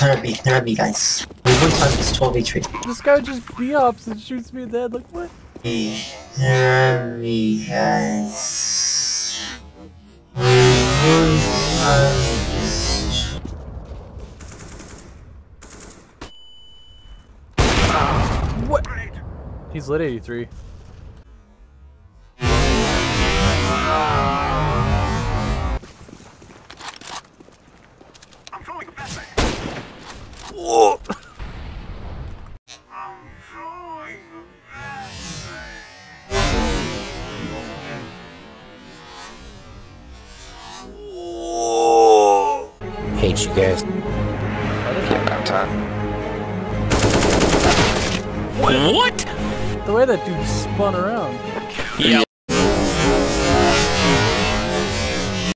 There are B, there are B guys. We will time this 12v3. This guy just B-hops and shoots me in the head, like, what? B, there are guys. We will time this. What? He's lit 83. Whoa! Hate you guys. What? The way that dude spun around. Yeah,